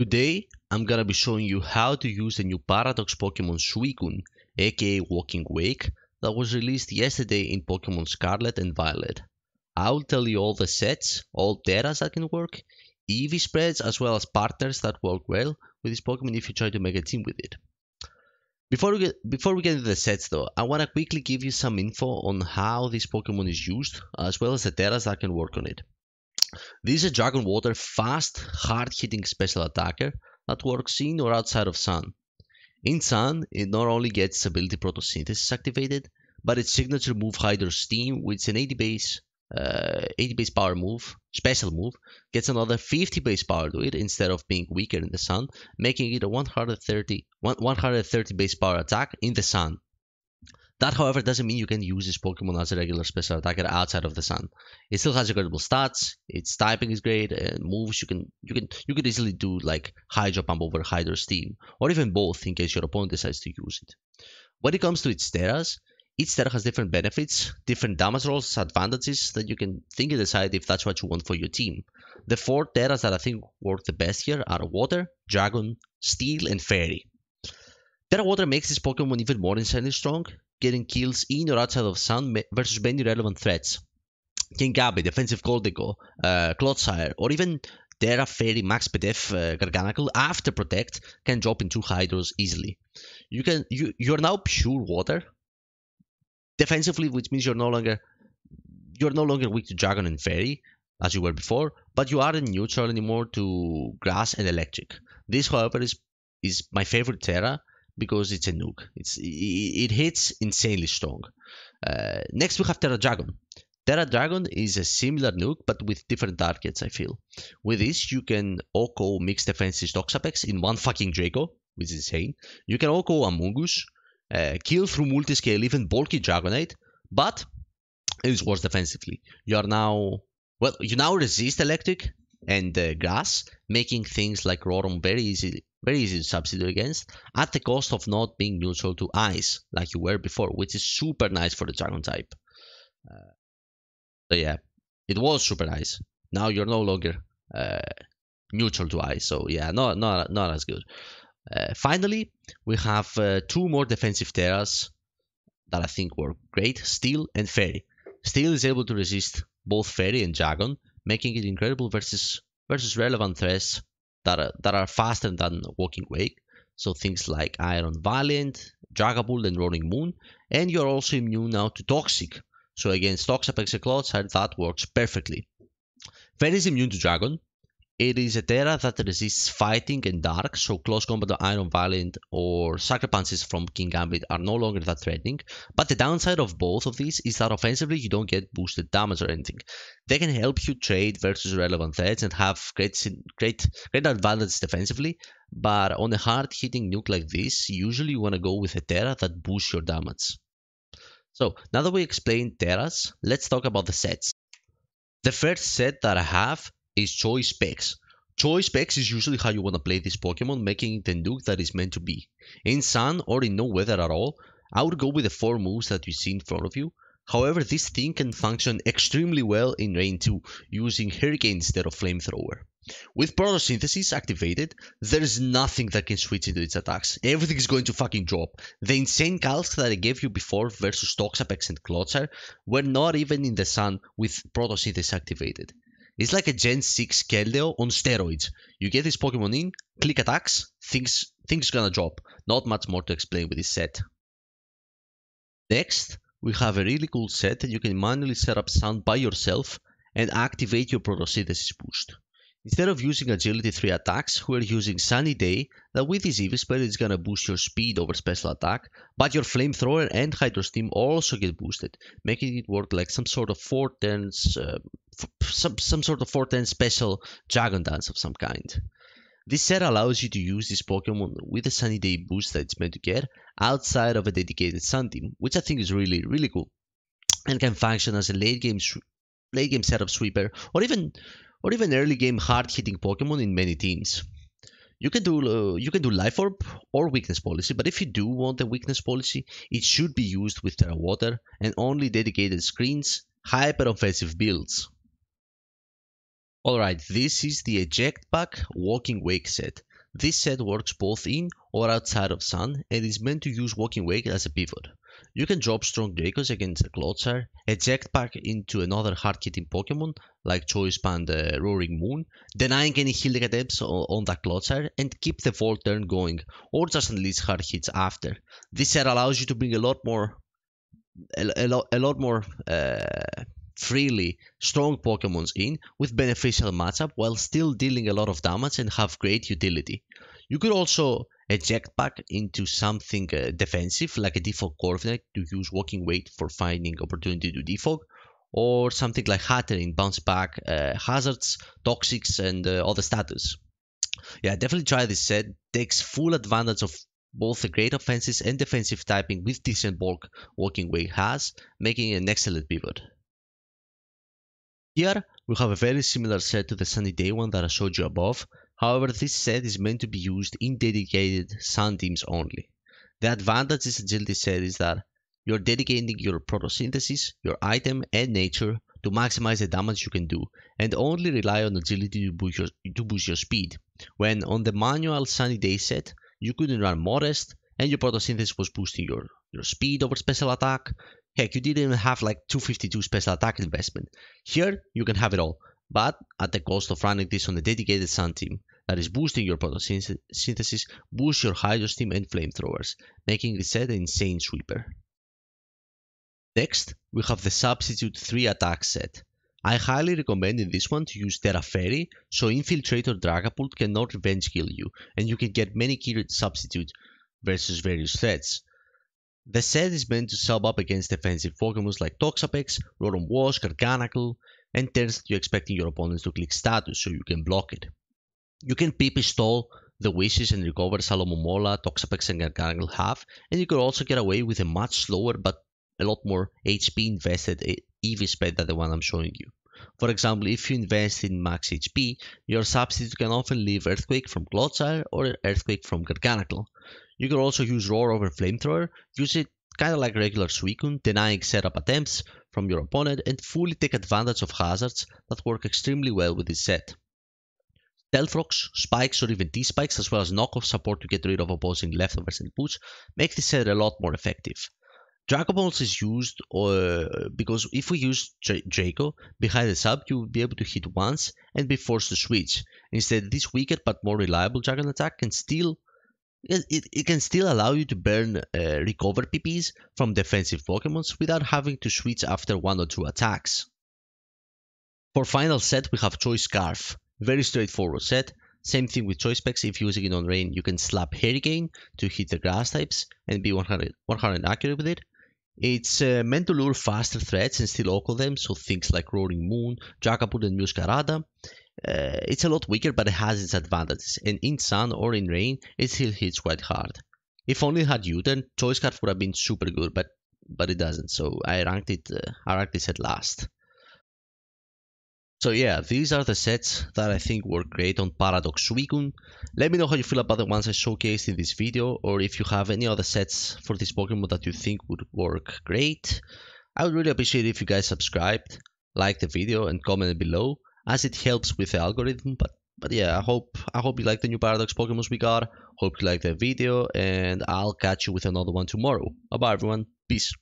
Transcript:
Today, I'm gonna be showing you how to use the new Paradox Pokemon Suicune, aka Walking Wake, that was released yesterday in Pokemon Scarlet and Violet. I'll tell you all the sets, all teras that can work, EV spreads, as well as partners that work well with this Pokemon if you try to make a team with it. Before we get before we get into the sets though, I wanna quickly give you some info on how this Pokemon is used, as well as the teras that can work on it. This is a Dragon Water fast, hard-hitting special attacker that works in or outside of Sun. In Sun, it not only gets ability Photosynthesis activated, but its signature move Hydro Steam, which is an 80 base, uh, 80 base power move, special move, gets another 50 base power to it instead of being weaker in the Sun, making it a 130, 130 base power attack in the Sun. That, however, doesn't mean you can use this Pokemon as a regular special attacker outside of the sun. It still has incredible stats. Its typing is great, and moves you can you can you could easily do like Hydro Pump over Hydro Steam, or even both in case your opponent decides to use it. When it comes to its teras, each Tera has different benefits, different damage rolls, advantages that you can think and decide if that's what you want for your team. The four Teras that I think work the best here are Water, Dragon, Steel, and Fairy. Tera Water makes this Pokemon even more insanely strong, getting kills in or outside of Sun versus many relevant threats. Kingambit, Defensive Gholdengo, uh, Clodsire, or even Tera, Fairy Max PDF uh, Garganacl after Protect can drop into Hydros easily. You can you you're now pure water defensively, which means you're no longer you're no longer weak to Dragon and Fairy as you were before, but you aren't neutral anymore to Grass and Electric. This, however, is is my favorite Tera because it's a nuke. It's it, hits insanely strong. Uh, next we have Tera Dragon. Tera Dragon is a similar nuke but with different targets. I feel. With this you can OHKO mixed defenses Toxapex in one fucking Draco, which is insane. You can OHKO Amoonguss, uh, kill through multi-scale even bulky Dragonite, but it is worse defensively. You are now well, you now resist electric and uh, grass, making things like Rotom very easy very easy to substitute against at the cost of not being neutral to ice like you were before, which is super nice for the dragon type. Uh, so yeah, it was super nice. Now you're no longer uh, neutral to ice, so yeah, not not not as good. Uh, finally, we have uh, two more defensive teras that I think work great: Steel and Fairy. Steel is able to resist both Fairy and Dragon, making it incredible versus versus relevant threats that are, that are faster than Walking Wake. So things like Iron Valiant, Dragapult, and Roaring Moon. And you're also immune now to Toxic. So against Toxapex and Clodsire, that works perfectly. Fairy is immune to Dragon, it is a Tera that resists fighting and dark, so close combat Iron Valiant or Punches from Kingambit are no longer that threatening. But the downside of both of these is that offensively you don't get boosted damage or anything. They can help you trade versus relevant threats and have great great great advantage defensively, but on a hard hitting nuke like this, usually you want to go with a Tera that boosts your damage. So now that we explained Teras, let's talk about the sets. The first set that I have is choice specs. Choice specs is usually how you want to play this Pokemon, making it the nuke that is meant to be. In sun or in no weather at all, I would go with the 4 moves that you see in front of you. However, this thing can function extremely well in rain too, using Hurricane instead of Flamethrower. With photosynthesis activated, there is nothing that can switch into its attacks. Everything is going to fucking drop. The insane calcs that I gave you before versus Toxapex and Clodsire were not even in the sun with photosynthesis activated. It's like a Gen 6 Keldeo on steroids. You get this Pokemon in, click attacks, things things gonna drop. Not much more to explain with this set. Next, we have a really cool set that you can manually set up sound by yourself and activate your photosynthesis boost. Instead of using agility 3 attacks, we're using Sunny Day that with this EV spell is gonna boost your speed over special attack, but your flamethrower and hydro steam also get boosted, making it work like some sort of 4 turns, uh, some, some sort of 4 turns special dragon dance of some kind. This set allows you to use this Pokemon with a Sunny Day boost that it's meant to get outside of a dedicated Sun team, which I think is really, really cool, and can function as a late game late game setup sweeper or even or even early game hard hitting Pokemon in many teams. You can do uh, you can do Life Orb or Weakness Policy, but if you do want a Weakness Policy, it should be used with Tera Water and only dedicated screens, hyper offensive builds. Alright, this is the Eject Pack Walking Wake set. This set works both in or outside of Sun and is meant to use Walking Wake as a pivot. You can drop strong Dracos against a Clodsire, eject back into another hard-hitting Pokemon like Choice Band uh, Roaring Moon, denying any healing attempts on, that Clodsire and keep the Volt turn going, or just unleash hard hits after. This set allows you to bring a lot more a, a, lot, a lot more uh, freely strong Pokemons in with beneficial matchup while still dealing a lot of damage and have great utility. You could also eject back into something uh, defensive like a defog Corviknight to use Walking Wake for finding opportunity to defog or something like Hatterene bounce back uh, hazards, toxics and uh, other status. Yeah, definitely try this set. Takes full advantage of both the great offenses and defensive typing with decent bulk Walking Wake has, making an excellent pivot. Here we have a very similar set to the Sunny Day one that I showed you above, however this set is meant to be used in dedicated Sun teams only. The advantage of this agility set is that you're dedicating your photosynthesis, your item and nature to maximize the damage you can do and only rely on agility to boost your, to boost your speed, when on the manual Sunny Day set you couldn't run Modest and your photosynthesis was boosting your, your speed over special attack, Heck, you didn't even have like 252 special attack investment. Here, you can have it all, but at the cost of running this on a dedicated Sun team that is boosting your photosynthesis, boost your Hydro Steam and Flamethrowers, making this set an insane sweeper. Next, we have the Substitute 3 attack set. I highly recommend in this one to use Tera Fairy, so Infiltrator Dragapult cannot revenge kill you, and you can get many key substitute versus various threats. The set is meant to sub up against defensive Pokemon like Toxapex, Rotom Wash, Garganacl, and turns you're expecting your opponents to click status so you can block it. You can PP stall the wishes and recover Alomomola, Toxapex, and Garganacl have, and you could also get away with a much slower but a lot more HP invested eh, EV spread than the one I'm showing you. For example, if you invest in max HP, your substitute can often leave Earthquake from Clodsire or Earthquake from Garganacl. You can also use Roar over Flamethrower, use it kinda like regular Suicune, denying setup attempts from your opponent and fully take advantage of hazards that work extremely well with this set. Stealth Rocks, Spikes or even T-Spikes as well as knockoff support to get rid of opposing leftovers and push make this set a lot more effective. Dragon Pulse is used uh, because if we use Draco behind the sub, you will be able to hit once and be forced to switch. Instead, this weaker but more reliable Dragon attack can still it, it, can still allow you to burn uh, recover PPs from defensive Pokemons without having to switch after one or two attacks. For final set we have Choice Scarf, very straightforward set, same thing with Choice Specs, if using it on rain you can slap Hurricane to hit the grass types and be 100, 100 accurate with it. It's uh, meant to lure faster threats and still ogle them, so things like Roaring Moon, Dragapult and Meowscarada. Uh, it's a lot weaker, but it has its advantages, and in sun or in rain, it still hits quite hard. If only it had U-turn, Choice Scarf would have been super good, but but it doesn't, so I ranked it. Uh, I ranked this at last. So yeah, these are the sets that I think work great on Paradox Suicune. Let me know how you feel about the ones I showcased in this video, or if you have any other sets for this Pokemon that you think would work great. I would really appreciate if you guys subscribed, like the video, and comment below as it helps with the algorithm. But but yeah, I hope I hope you like the new Paradox Pokemons we got. Hope you like the video, and I'll catch you with another one tomorrow. Bye bye everyone. Peace.